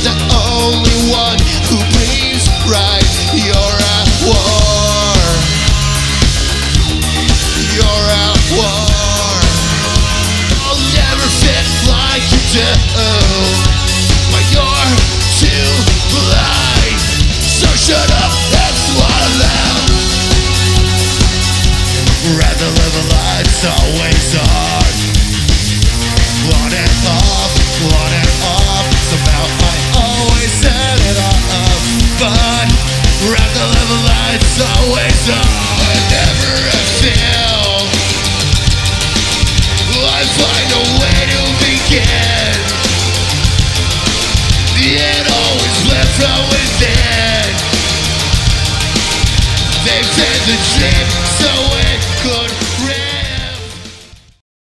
the only one who believes right. You're at war. You're at war. I'll never fit like you do. But you're too blind. So shut up and swallow. Rather live a life so fun. Round the level lights always on. Never a fail. I find a way to begin. It always left from within They've said the dream